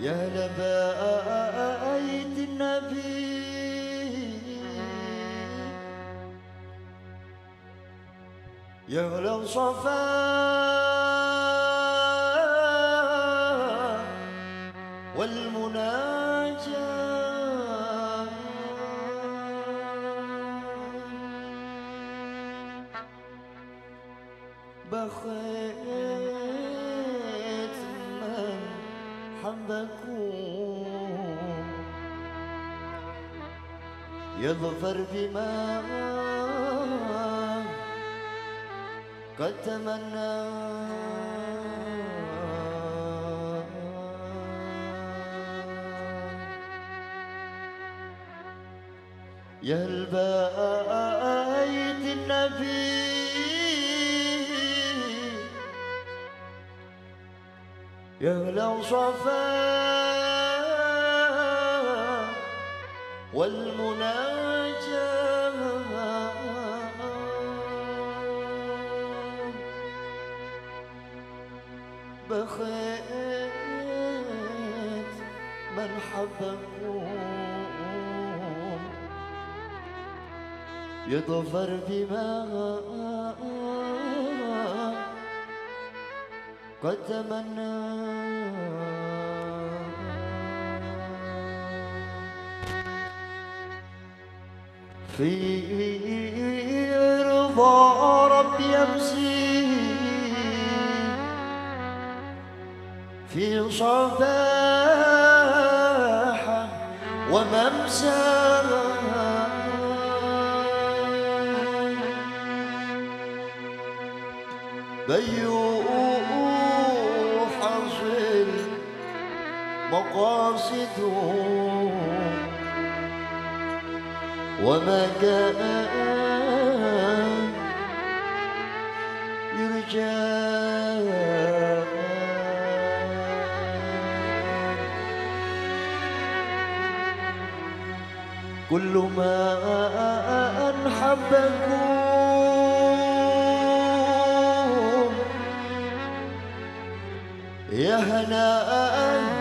يا لبايت النبي. يا لو صفا والمناجاة. بخيت حبكم يظفر بما قد تمنى. يا البيت النبي. يا لو صفا والمناجاة بخيت من حبكم يظفر بما قد تمنى. في رضا ربي أمسي. في صباح وممسى. بيوح مقاصده وما كان يرجى كل ما أنحبكم يا هناء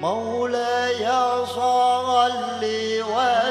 مولاي صل وسلم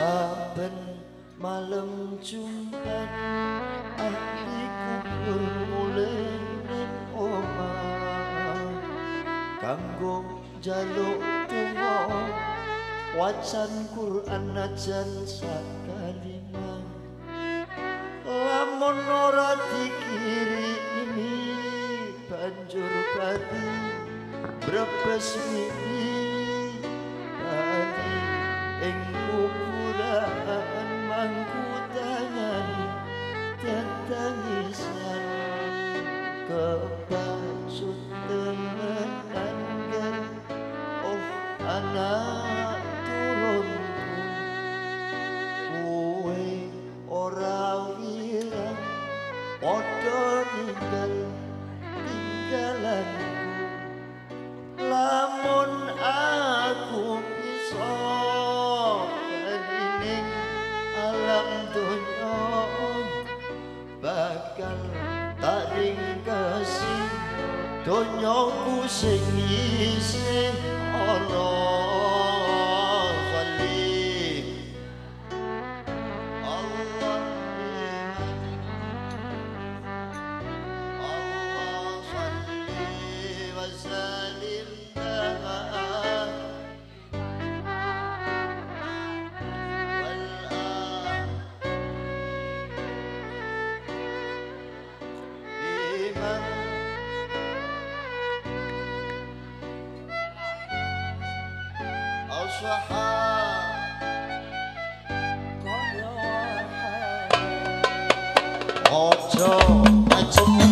Saben malam Jumat ahli kubur mulai ning kanggo jaluk tungo wacan Quran najan sakalimah lamun ora dikirimi banjur pati brebes mimpi Ojo, ojo